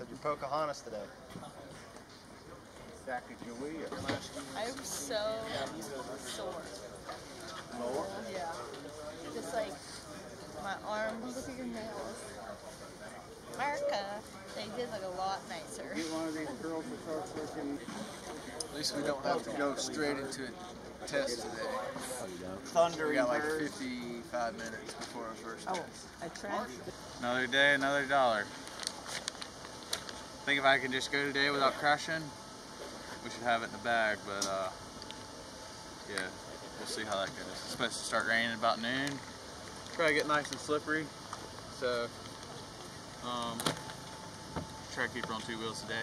Said you're Pocahontas today. Sacagawea. I'm so sore. Lower. Yeah. Just like my arms. Look at your nails. America. They did look a lot nicer. Get one of these girls to start working. At least we don't have to go straight into a test today. We got like 55 minutes before our first Oh, test. I. Another day, another dollar. Think if I can just go today without crashing, we should have it in the bag, but uh, yeah, we'll see how that goes. It's supposed to start raining about noon. Probably get nice and slippery, so um, try to keep her on two wheels today.